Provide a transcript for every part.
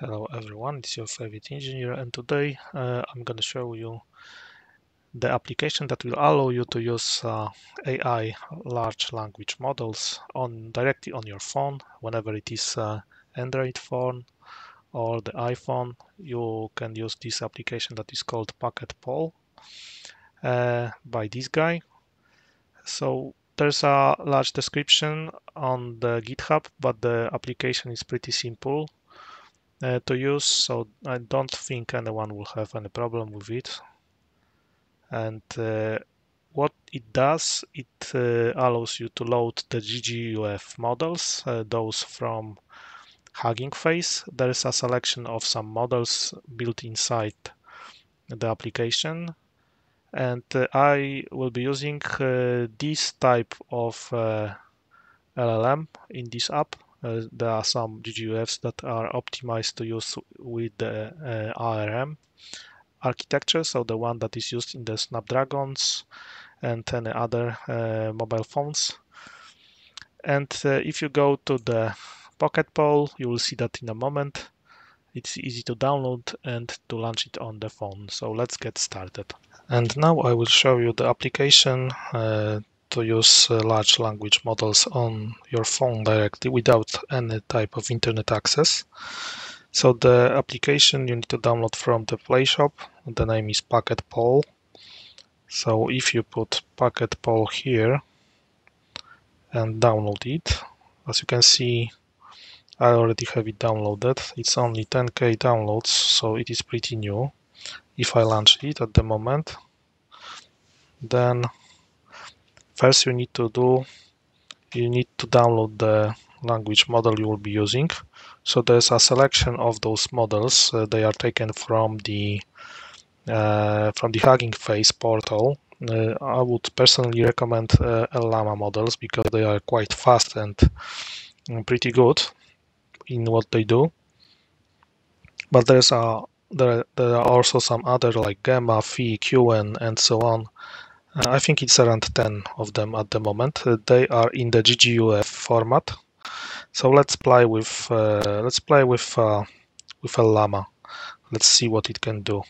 Hello everyone, it's your favorite engineer and today uh, I'm going to show you the application that will allow you to use uh, AI large language models on directly on your phone. Whenever it is uh, Android phone or the iPhone you can use this application that is called PocketPal uh, by this guy. So there's a large description on the github but the application is pretty simple uh, to use so I don't think anyone will have any problem with it. And uh, what it does it uh, allows you to load the GGUF models uh, those from Hugging Face. There is a selection of some models built inside the application. And uh, I will be using uh, this type of LLM in this app uh, there are some GGUFs that are optimized to use with the uh, ARM architecture, so the one that is used in the Snapdragons and any other uh, mobile phones. And if you go to the PocketPal, you will see that in a moment. It's easy to download and to launch it on the phone. So let's get started. And now I will show you the application uh, to use uh, large language models on your phone directly without any type of internet access. So the application you need to download from the Play Shop. The name is PocketPal. So if you put PocketPal here and download it, as you can see, I already have it downloaded. It's only 10k downloads, so it is pretty new. If I launch it at the moment, then first you need to do you need to download the language model you will be using. So there's a selection of those models. Uh, they are taken from the uh, from the Hugging Face portal. Uh, I would personally recommend uh, Llama models because they are quite fast and pretty good in what they do. But there's a there, there are also some other like Gemma, Phi, Qwen and so on I think it's around 10 of them at the moment. Uh, they are in the GGUF format. So let's play with uh, let's play with with a llama. Let's see what it can do.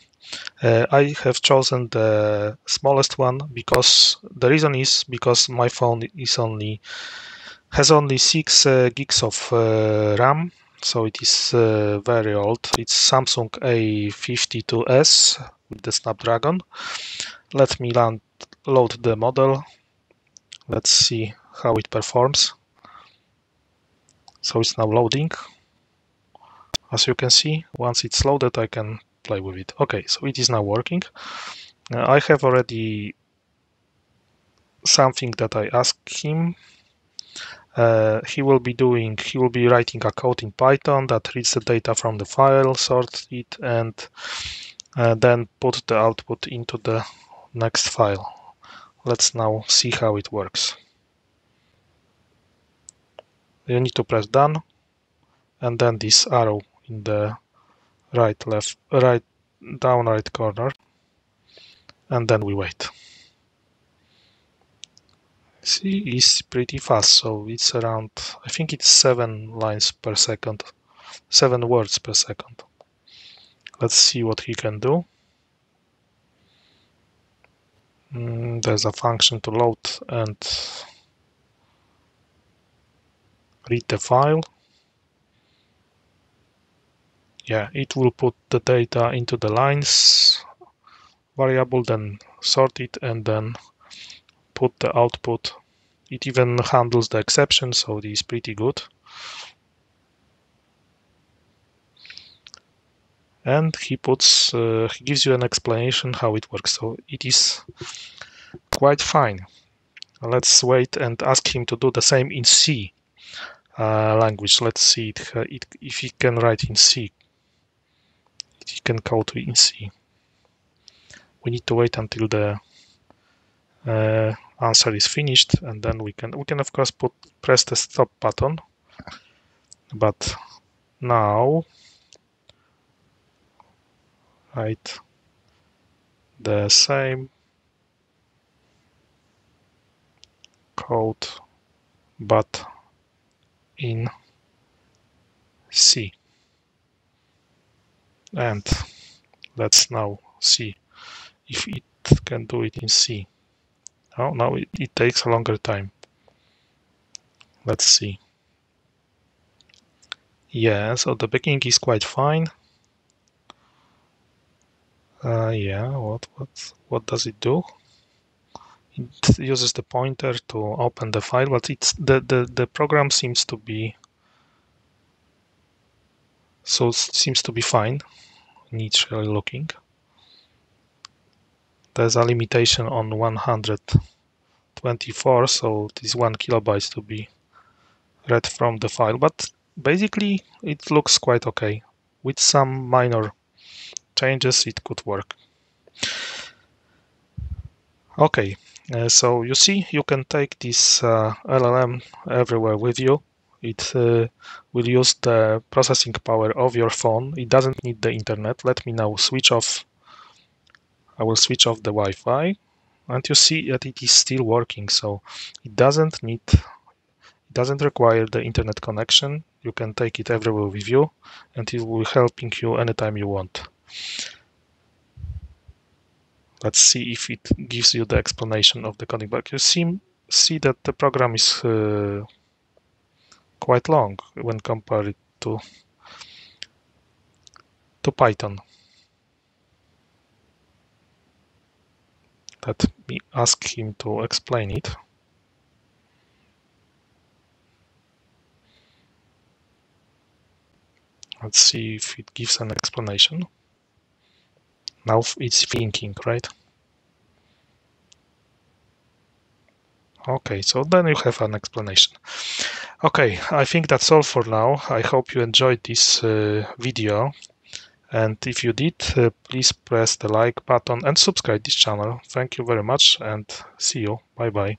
Uh, I have chosen the smallest one because the reason is because my phone is only has only 6 uh, gigs of uh, RAM so it is very old it's Samsung A52s with the Snapdragon let me land load the model. Let's see how it performs. So it's now loading. As you can see, once it's loaded, I can play with it. Okay, so it is now working. Uh, I have already something that I asked him. Uh, he will be doing, he will be writing a code in Python that reads the data from the file, sorts it, and uh, then put the output into the next file. Let's now see how it works. You need to press done and then this arrow in the right left right down right corner and then we wait. See, it's pretty fast, so it's around, I think it's seven lines per second, seven words per second. Let's see what he can do. Mm, there's a function to load and read the file. Yeah, it will put the data into the lines variable, then sort it and then put the output. It even handles the exception, so it is pretty good. And he puts uh, he gives you an explanation how it works. So it is quite fine. Let's wait and ask him to do the same in C uh, language. Let's see it, uh, it, if he can write in C. He can code in C. We need to wait until the uh, answer is finished and then we can we can of course put press the stop button. But now write the same code but in C. and let's now see if it can do it in C. Oh, now it, it takes a longer time. Let's see. Yeah, so the backing is quite fine. Uh, yeah, what what what does it do? It uses the pointer to open the file, but it's the the the program seems to be so seems to be fine initially looking. There's a limitation on 124, so it is one kilobytes to be read from the file, but basically it looks quite okay. With some minor changes, it could work. Okay, uh, so you see, you can take this uh, LLM everywhere with you. It uh, will use the processing power of your phone. It doesn't need the internet. Let me now switch off I will switch off the Wi-Fi and you see that it is still working so it doesn't need it doesn't require the internet connection you can take it everywhere with you and it will helping you anytime you want let's see if it gives you the explanation of the coding but you see see that the program is uh, quite long when compared to to Python Let me ask him to explain it. Let's see if it gives an explanation. Now it's thinking, right? Okay, so then you have an explanation. Okay, I think that's all for now. I hope you enjoyed this uh, video. And if you did, uh, please press the like button and subscribe this channel. Thank you very much and see you. Bye bye.